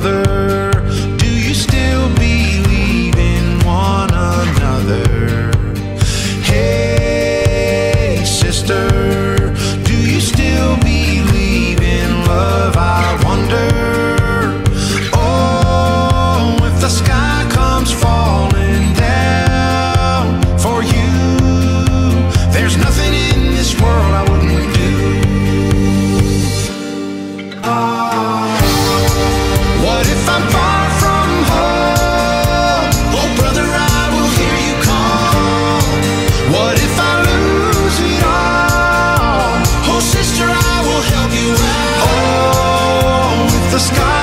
brother? Do you still believe in one another? Hey, sister, do you still believe in love? I wonder. Oh, if the sky comes falling down for you, there's nothing in this world I the sky.